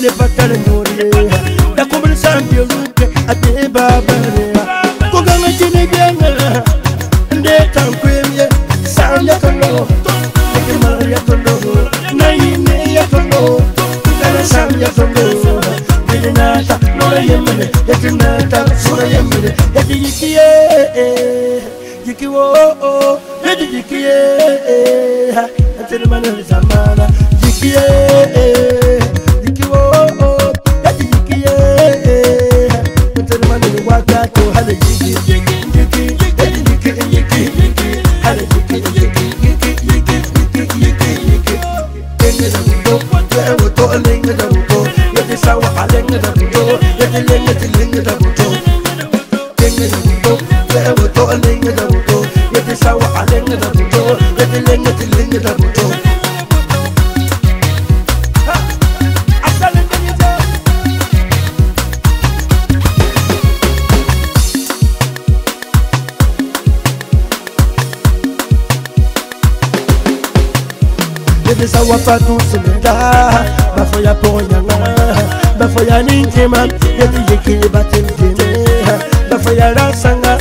nefatale nyoreya ndakumulisa mbyeluke ate babareya kuganga kini byanga ndetankwemye sandakolo ekimala yatolo nayine yatolo kugana sam yatolo bilinata noyemene yatinata surayemene yatiyikiye jikiwo yatijikiye oh, oh, atelemananisama Yeti sawa, alenga da Yeti sinenda Bafoya ponyanga Bafoya ninjema batim jene Bafoya rasanga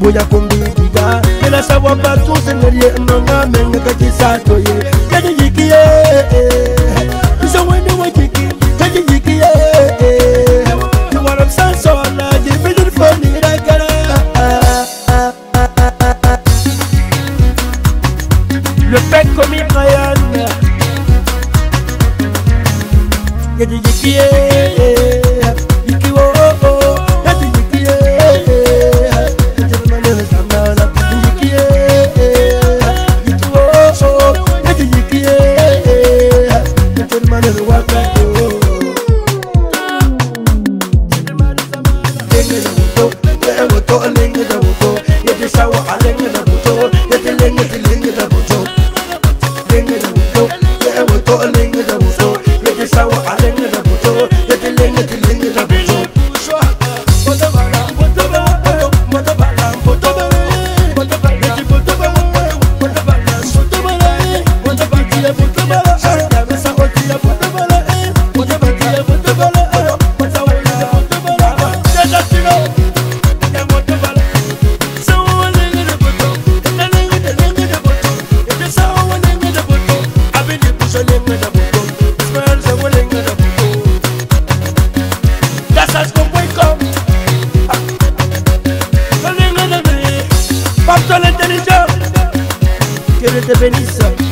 Boya kumbidiga nasawa batuzengeriye nongamenga kacisatoye kajijikiye isowene wajiki kajijikiye iwarabsansona jividirfoniragara le fait commis Brian kajijikiye emuto lingi da buto yeti sawa alingi da buto yeti lingi ti lingi da buto lingi da buto ye emuto lingi da buto yeti sawa alingi da buto yeti lingi ti lingi da buto Yeah. de.